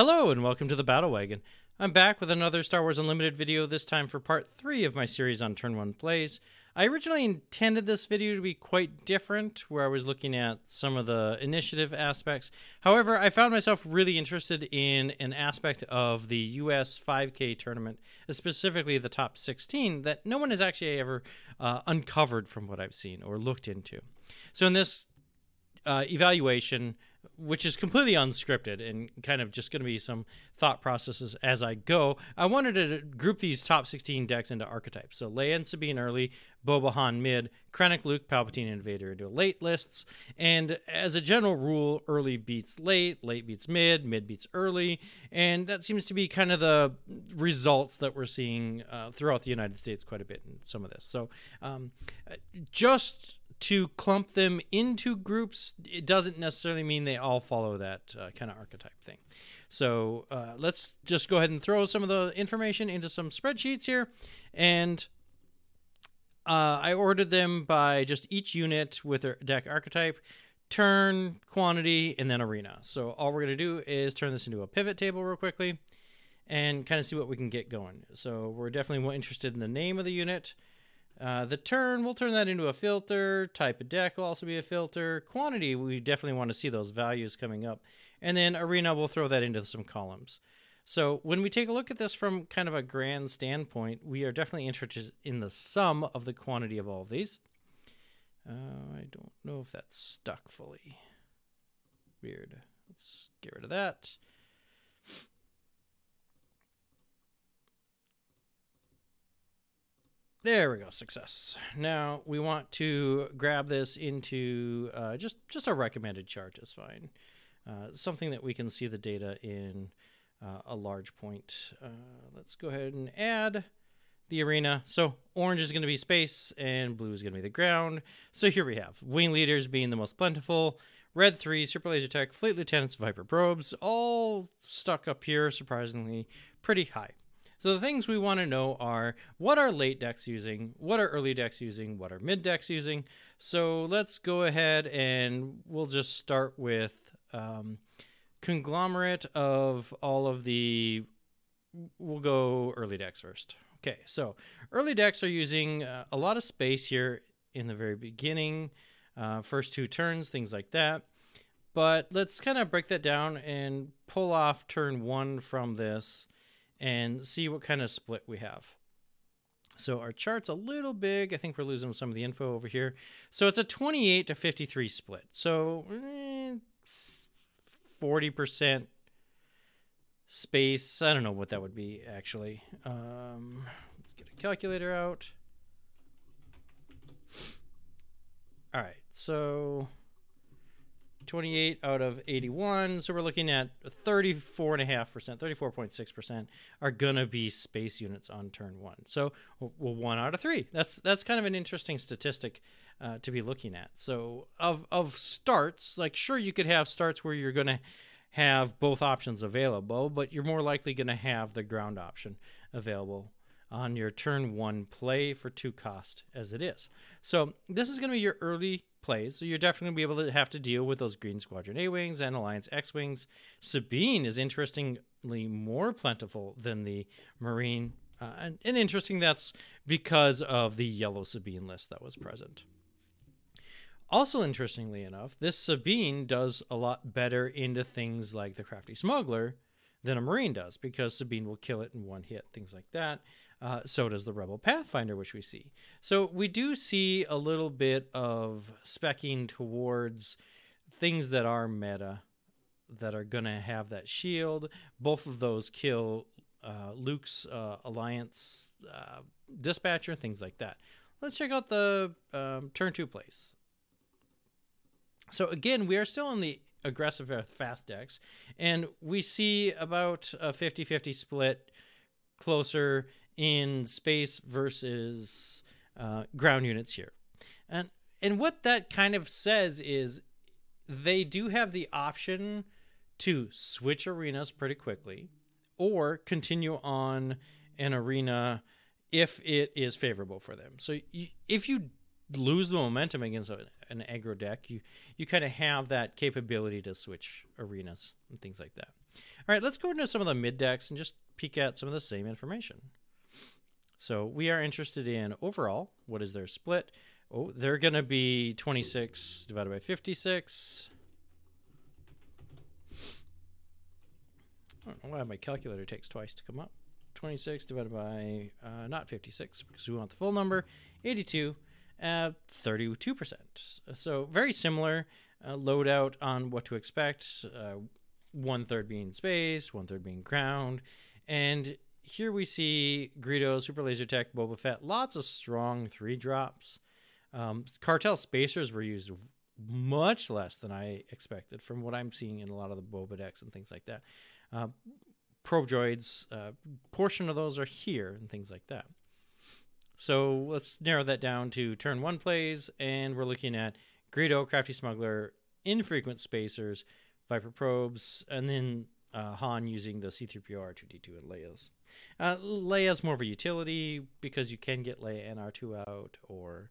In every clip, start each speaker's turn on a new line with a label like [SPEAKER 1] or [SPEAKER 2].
[SPEAKER 1] Hello and welcome to the Battle Wagon. I'm back with another Star Wars Unlimited video, this time for part 3 of my series on Turn 1 plays. I originally intended this video to be quite different, where I was looking at some of the initiative aspects. However, I found myself really interested in an aspect of the US 5K tournament, specifically the top 16, that no one has actually ever uh, uncovered from what I've seen or looked into. So in this uh, evaluation, which is completely unscripted and kind of just going to be some thought processes as I go. I wanted to group these top 16 decks into archetypes. So Leia and Sabine early, Boba Han mid, Krennic, Luke, Palpatine, and Vader into late lists. And as a general rule, early beats late, late beats mid, mid beats early. And that seems to be kind of the results that we're seeing uh, throughout the United States quite a bit in some of this. So um, just to clump them into groups, it doesn't necessarily mean they all follow that uh, kind of archetype thing. So uh, let's just go ahead and throw some of the information into some spreadsheets here. And uh, I ordered them by just each unit with their deck archetype, turn, quantity, and then arena. So all we're going to do is turn this into a pivot table real quickly and kind of see what we can get going. So we're definitely more interested in the name of the unit. Uh, the turn, we'll turn that into a filter. Type of deck will also be a filter. Quantity, we definitely want to see those values coming up. And then arena, we'll throw that into some columns. So when we take a look at this from kind of a grand standpoint, we are definitely interested in the sum of the quantity of all of these. Uh, I don't know if that's stuck fully. Weird. Let's get rid of that. There we go, success. Now we want to grab this into uh, just just a recommended chart is fine. Uh, something that we can see the data in uh, a large point. Uh, let's go ahead and add the arena. So orange is going to be space and blue is going to be the ground. So here we have wing leaders being the most plentiful. Red 3, Super Laser Tech, Fleet Lieutenants, Viper Probes, all stuck up here, surprisingly pretty high. So the things we want to know are what are late decks using, what are early decks using, what are mid decks using. So let's go ahead and we'll just start with um, conglomerate of all of the. We'll go early decks first. Okay, so early decks are using uh, a lot of space here in the very beginning, uh, first two turns, things like that. But let's kind of break that down and pull off turn one from this and see what kind of split we have. So our chart's a little big. I think we're losing some of the info over here. So it's a 28 to 53 split. So eh, 40% space. I don't know what that would be actually. Um, let's get a calculator out. All right, so 28 out of 81. So we're looking at 34.5%, 34.6% are going to be space units on turn one. So well, one out of three. That's that's kind of an interesting statistic uh, to be looking at. So of of starts, like sure you could have starts where you're going to have both options available, but you're more likely going to have the ground option available on your turn one play for two cost as it is. So this is going to be your early plays. So you're definitely going to be able to have to deal with those Green Squadron A Wings and Alliance X Wings. Sabine is interestingly more plentiful than the Marine. Uh, and, and interesting that's because of the yellow Sabine list that was present. Also, interestingly enough, this Sabine does a lot better into things like the Crafty Smuggler than a Marine does because Sabine will kill it in one hit, things like that. Uh, so does the Rebel Pathfinder, which we see. So we do see a little bit of specking towards things that are meta, that are going to have that shield. Both of those kill uh, Luke's uh, Alliance uh, dispatcher, things like that. Let's check out the um, turn two place. So again, we are still in the aggressive fast decks, and we see about a 50-50 split closer in space versus uh, ground units here. And and what that kind of says is they do have the option to switch arenas pretty quickly or continue on an arena if it is favorable for them. So you, if you lose the momentum against an aggro deck, you you kind of have that capability to switch arenas and things like that. All right, let's go into some of the mid decks and just peek at some of the same information. So we are interested in overall, what is their split? Oh, they're going to be 26 divided by 56. I don't know why my calculator takes twice to come up. 26 divided by, uh, not 56, because we want the full number, 82, at 32%. So very similar uh, loadout on what to expect. Uh, one third being space, one third being ground. And here we see Greedo, Super Laser Tech, Boba Fett, lots of strong three drops. Um, cartel spacers were used much less than I expected from what I'm seeing in a lot of the Boba decks and things like that. Uh, probe droids, uh, portion of those are here and things like that. So let's narrow that down to turn one plays, and we're looking at Greedo, Crafty Smuggler, infrequent spacers, Viper probes, and then uh, Han using the C3PO, R2D2, and Leia's. Uh, Leia's more of a utility because you can get Leia and R2 out, or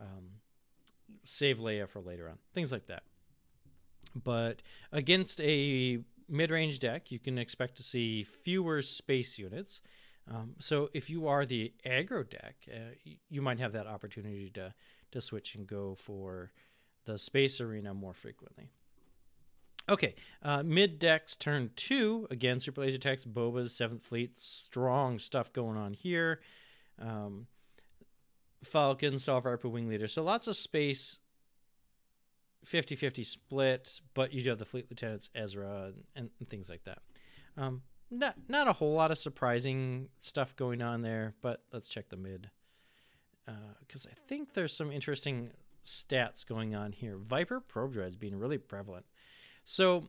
[SPEAKER 1] um, save Leia for later on, things like that. But against a mid-range deck, you can expect to see fewer space units. Um, so if you are the aggro deck, uh, you might have that opportunity to to switch and go for the space arena more frequently. Okay, uh, mid decks turn two again. Super Laser Tech's Boba's Seventh Fleet, strong stuff going on here. Um, Falcon, Starviper, Wing Leader. So lots of space 50 50 split, but you do have the fleet lieutenants, Ezra, and, and things like that. Um, not, not a whole lot of surprising stuff going on there, but let's check the mid. Because uh, I think there's some interesting stats going on here. Viper probe droids being really prevalent. So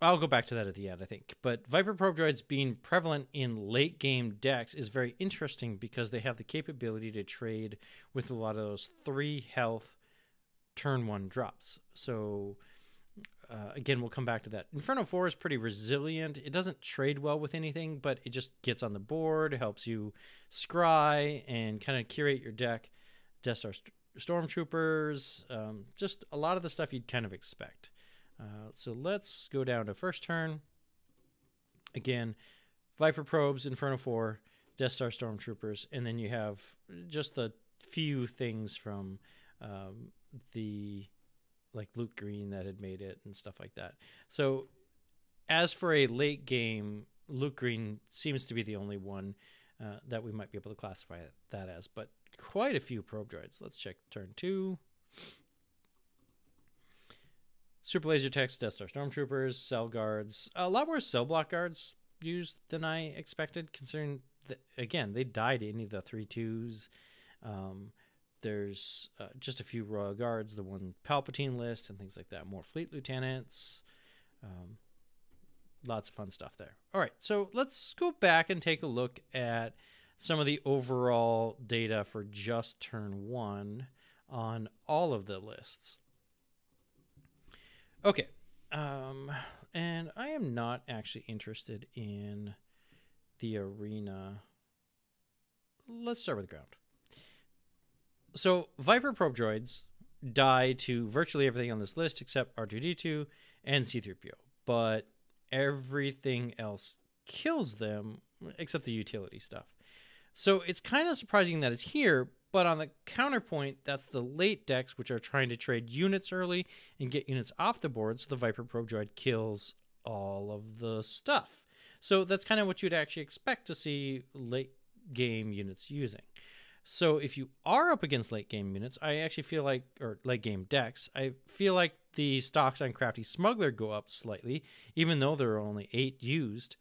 [SPEAKER 1] I'll go back to that at the end, I think. But Viper probe droids being prevalent in late game decks is very interesting because they have the capability to trade with a lot of those three health turn one drops. So uh, again, we'll come back to that. Inferno 4 is pretty resilient. It doesn't trade well with anything, but it just gets on the board, helps you scry and kind of curate your deck. Death Star st- Stormtroopers, um, just a lot of the stuff you'd kind of expect. Uh, so let's go down to first turn. Again, Viper Probes, Inferno 4, Death Star Stormtroopers, and then you have just the few things from um, the like Luke Green that had made it and stuff like that. So as for a late game, Luke Green seems to be the only one uh, that we might be able to classify that as, but quite a few probe droids. Let's check turn two. Super Laser Techs, Death Star Stormtroopers, Cell Guards. A lot more Cell Block Guards used than I expected, considering that, again, they died any of the three twos. Um, there's uh, just a few royal guards, the one Palpatine list, and things like that. More fleet lieutenants. Um, lots of fun stuff there. All right, so let's go back and take a look at some of the overall data for just turn one on all of the lists. Okay, um, and I am not actually interested in the arena. Let's start with ground. So Viper probe droids die to virtually everything on this list except R2D2 and C3PO, but everything else kills them except the utility stuff. So it's kind of surprising that it's here, but on the counterpoint, that's the late decks which are trying to trade units early and get units off the board, so the Viper probe droid kills all of the stuff. So that's kind of what you'd actually expect to see late game units using. So if you are up against late game units, I actually feel like, or late game decks, I feel like the stocks on Crafty Smuggler go up slightly, even though there are only eight used.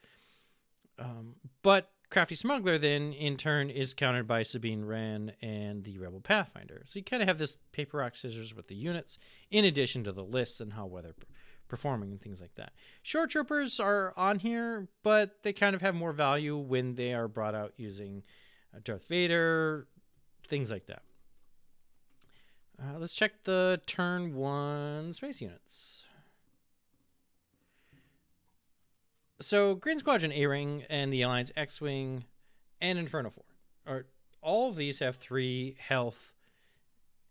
[SPEAKER 1] Um, but Crafty Smuggler then, in turn, is countered by Sabine Wren and the Rebel Pathfinder. So you kind of have this paper rock scissors with the units, in addition to the lists and how well they're performing and things like that. Shore Troopers are on here, but they kind of have more value when they are brought out using uh, Darth Vader, things like that. Uh, let's check the turn one space units. So Green Squadron A-Wing and the Alliance X-Wing and Inferno 4 are all of these have three health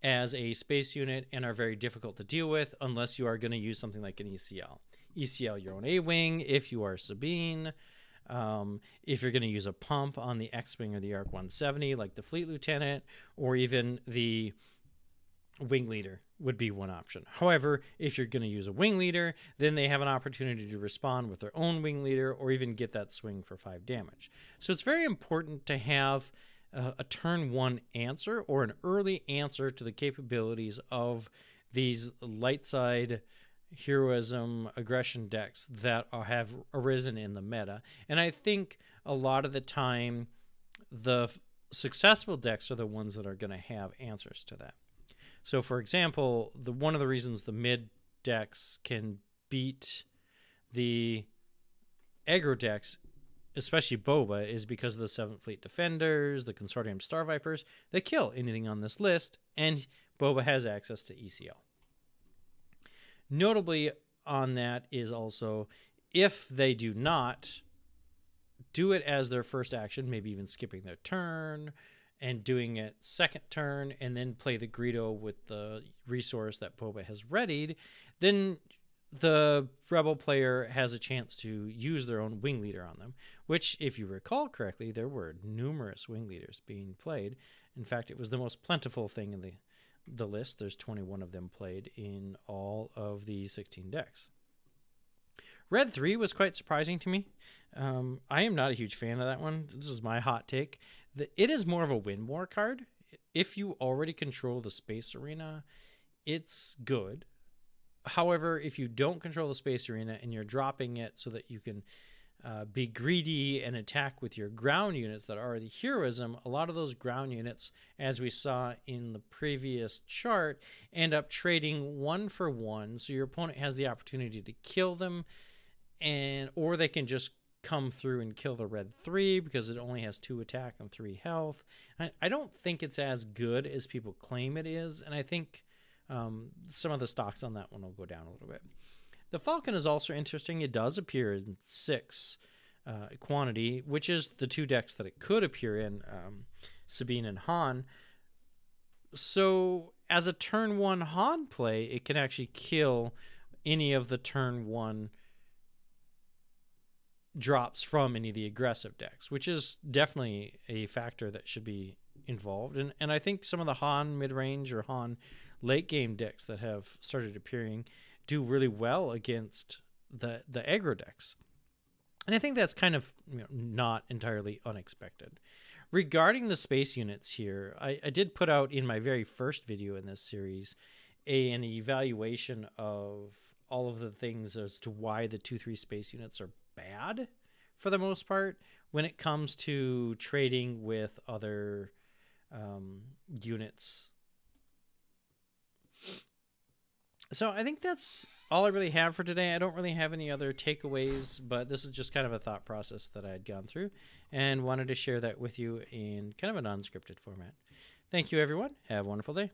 [SPEAKER 1] as a space unit and are very difficult to deal with unless you are going to use something like an ECL. ECL your own A Wing if you are Sabine. Um, if you're going to use a pump on the X Wing or the ARC 170, like the Fleet Lieutenant, or even the Wing Leader would be one option. However, if you're going to use a Wing Leader, then they have an opportunity to respond with their own Wing Leader or even get that swing for five damage. So it's very important to have uh, a turn one answer or an early answer to the capabilities of these light side heroism aggression decks that have arisen in the meta. And I think a lot of the time, the successful decks are the ones that are going to have answers to that. So, for example, the one of the reasons the mid decks can beat the aggro decks, especially Boba, is because of the Seventh Fleet Defenders, the Consortium Star Vipers. They kill anything on this list, and Boba has access to ECL. Notably, on that is also if they do not do it as their first action, maybe even skipping their turn and doing it second turn, and then play the Greedo with the resource that Boba has readied, then the rebel player has a chance to use their own wing leader on them. Which, if you recall correctly, there were numerous wing leaders being played. In fact, it was the most plentiful thing in the the list. There's 21 of them played in all of the 16 decks. Red 3 was quite surprising to me. Um, I am not a huge fan of that one. This is my hot take. The, it is more of a win more card. If you already control the space arena, it's good. However, if you don't control the space arena and you're dropping it so that you can uh, be greedy and attack with your ground units that are the heroism, a lot of those ground units, as we saw in the previous chart, end up trading one for one. So your opponent has the opportunity to kill them, and or they can just come through and kill the red three because it only has two attack and three health. I, I don't think it's as good as people claim it is, and I think um, some of the stocks on that one will go down a little bit. The Falcon is also interesting. It does appear in six uh, quantity, which is the two decks that it could appear in, um, Sabine and Han. So, as a turn one Han play, it can actually kill any of the turn one drops from any of the aggressive decks, which is definitely a factor that should be involved. And and I think some of the Han mid range or Han late game decks that have started appearing do really well against the the aggro decks. And I think that's kind of you know, not entirely unexpected. Regarding the space units here, I, I did put out in my very first video in this series a, an evaluation of all of the things as to why the 2 3 space units are bad for the most part when it comes to trading with other um, units so I think that's all I really have for today. I don't really have any other takeaways, but this is just kind of a thought process that I had gone through and wanted to share that with you in kind of an unscripted format. Thank you, everyone. Have a wonderful day.